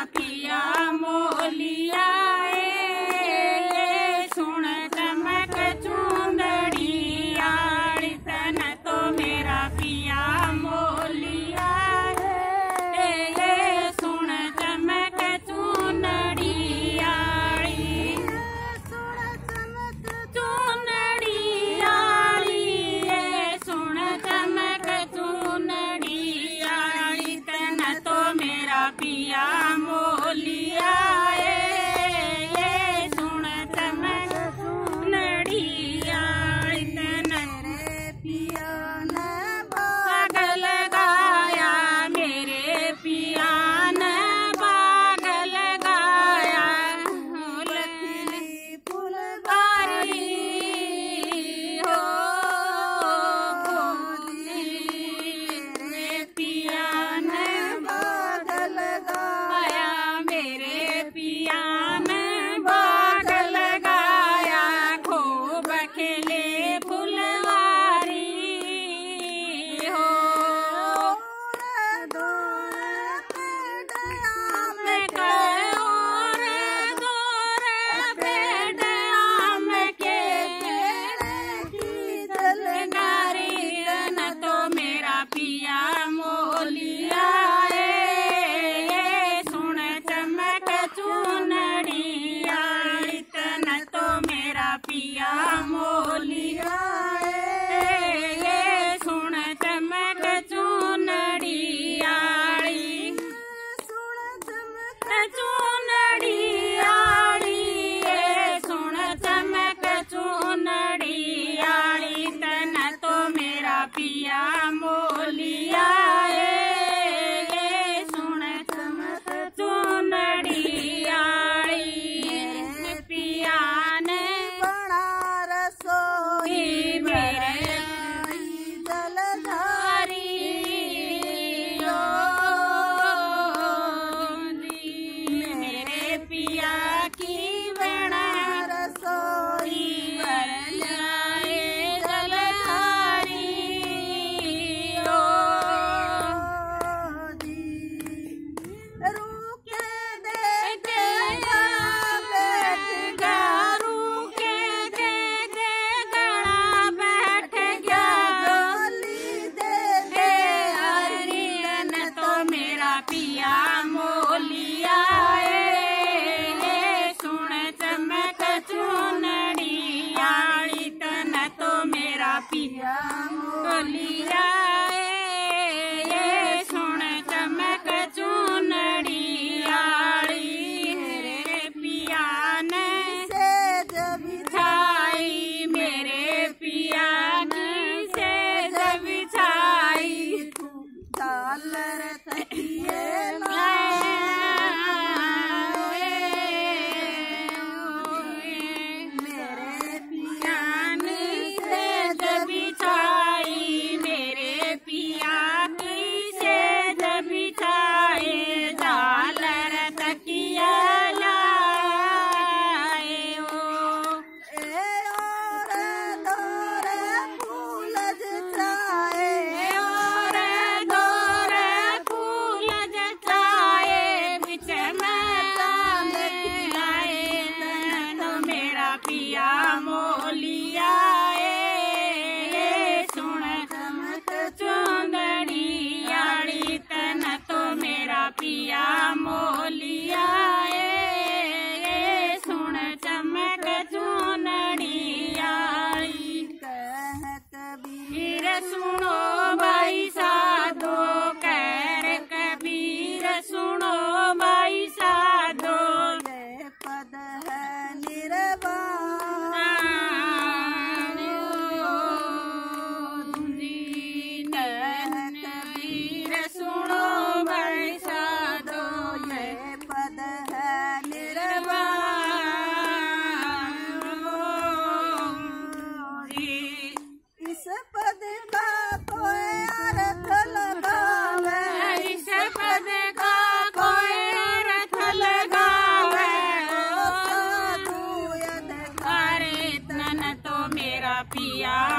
a. அல்லற தையலா Let's move on.